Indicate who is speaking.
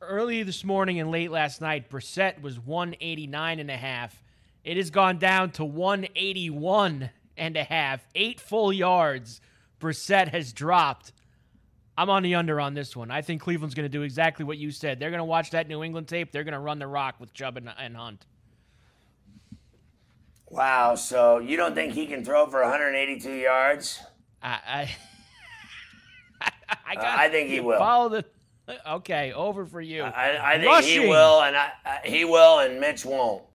Speaker 1: early this morning and late last night, Brissett was 189 and a half. It has gone down to 181 and a half. Eight full yards. Brissett has dropped. I'm on the under on this one. I think Cleveland's going to do exactly what you said. They're going to watch that New England tape. They're going to run the rock with Chubb and, and Hunt.
Speaker 2: Wow. So you don't think he can throw for 182 yards?
Speaker 1: I, I, I,
Speaker 2: Uh, I think he will.
Speaker 1: Follow the. Okay, over for you.
Speaker 2: I, I think
Speaker 1: Rushing.
Speaker 2: he will, and I, I, he will, and Mitch won't.